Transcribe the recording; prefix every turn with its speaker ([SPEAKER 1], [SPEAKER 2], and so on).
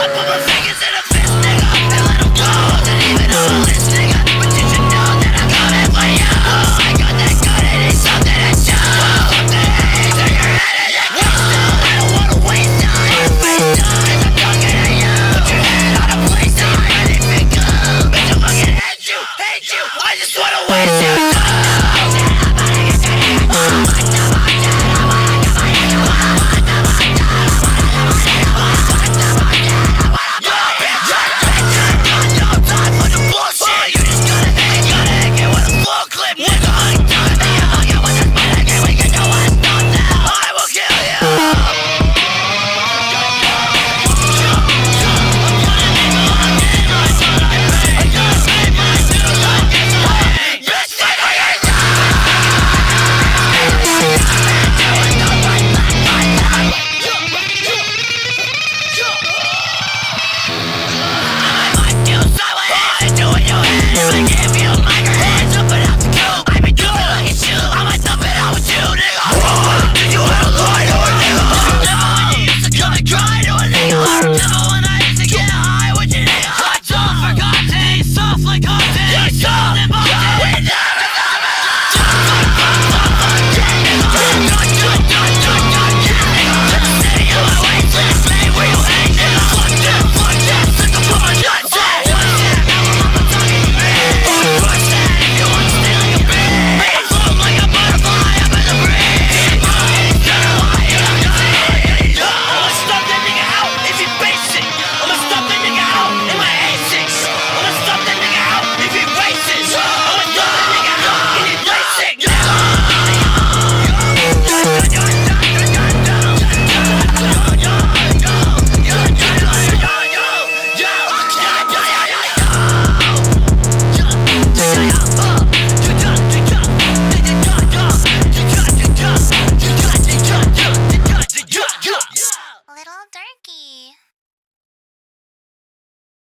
[SPEAKER 1] I put my fingers in
[SPEAKER 2] turkey.